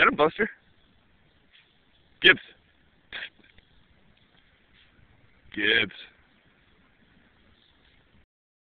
Get him, Buster. Gibbs. Gibbs.